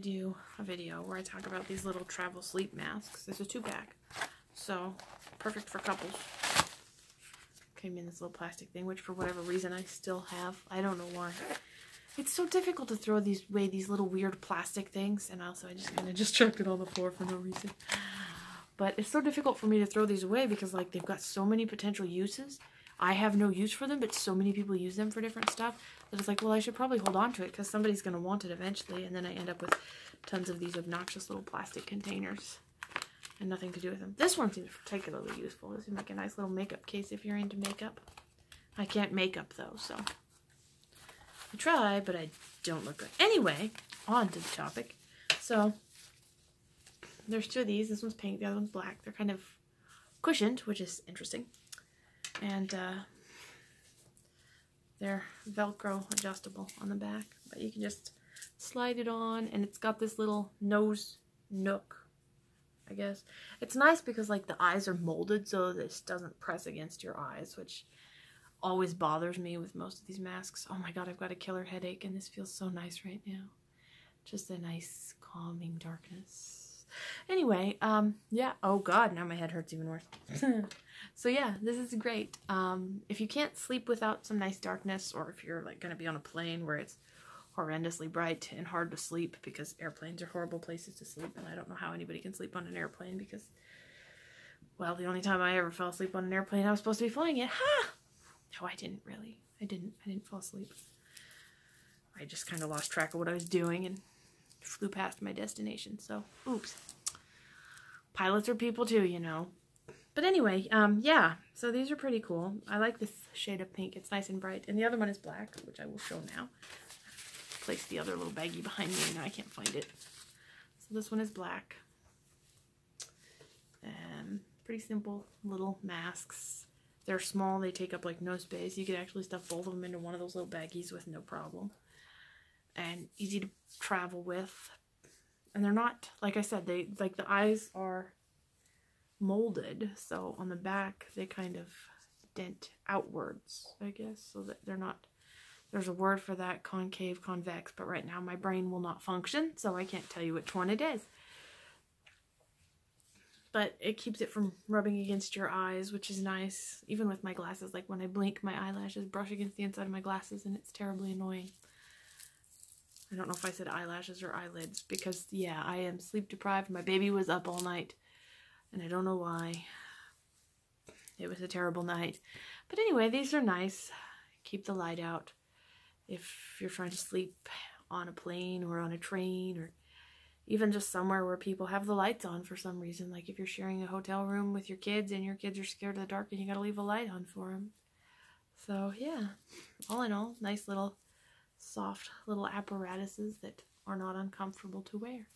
to do a video where I talk about these little travel sleep masks. There's a two pack. So, perfect for couples. Came in this little plastic thing, which for whatever reason I still have. I don't know why. It's so difficult to throw these away these little weird plastic things, and also I just kind of just chucked it on the floor for no reason. But it's so difficult for me to throw these away because like they've got so many potential uses. I have no use for them, but so many people use them for different stuff that it's like, well, I should probably hold on to it because somebody's going to want it eventually. And then I end up with tons of these obnoxious little plastic containers and nothing to do with them. This one seems particularly useful. This seems like a nice little makeup case if you're into makeup. I can't makeup though, so I try, but I don't look good. Anyway, on to the topic. So there's two of these. This one's pink, the other one's black. They're kind of cushioned, which is interesting. And uh, they're Velcro adjustable on the back, but you can just slide it on, and it's got this little nose nook, I guess. It's nice because like the eyes are molded so this doesn't press against your eyes, which always bothers me with most of these masks. Oh my god, I've got a killer headache and this feels so nice right now. Just a nice calming darkness. Anyway, um, yeah. Oh god, now my head hurts even worse. so yeah, this is great. Um, if you can't sleep without some nice darkness, or if you're like gonna be on a plane where it's horrendously bright and hard to sleep because airplanes are horrible places to sleep, and I don't know how anybody can sleep on an airplane because, well, the only time I ever fell asleep on an airplane, I was supposed to be flying it. Ha! No, I didn't really. I didn't. I didn't fall asleep. I just kind of lost track of what I was doing and flew past my destination. So, oops. Pilots are people too, you know. But anyway, um, yeah. So these are pretty cool. I like this shade of pink. It's nice and bright. And the other one is black, which I will show now. Place the other little baggie behind me. Now I can't find it. So this one is black. Um, pretty simple little masks. They're small, they take up like no space. You could actually stuff both of them into one of those little baggies with no problem. And easy to travel with. And they're not, like I said, they like the eyes are molded. So on the back, they kind of dent outwards, I guess, so that they're not there's a word for that, concave, convex, but right now my brain will not function, so I can't tell you which one it is but it keeps it from rubbing against your eyes, which is nice. Even with my glasses, like when I blink, my eyelashes brush against the inside of my glasses, and it's terribly annoying. I don't know if I said eyelashes or eyelids, because, yeah, I am sleep deprived. My baby was up all night, and I don't know why. It was a terrible night. But anyway, these are nice. Keep the light out. If you're trying to sleep on a plane or on a train or even just somewhere where people have the lights on for some reason. Like if you're sharing a hotel room with your kids and your kids are scared of the dark and you gotta leave a light on for them. So yeah, all in all, nice little soft little apparatuses that are not uncomfortable to wear.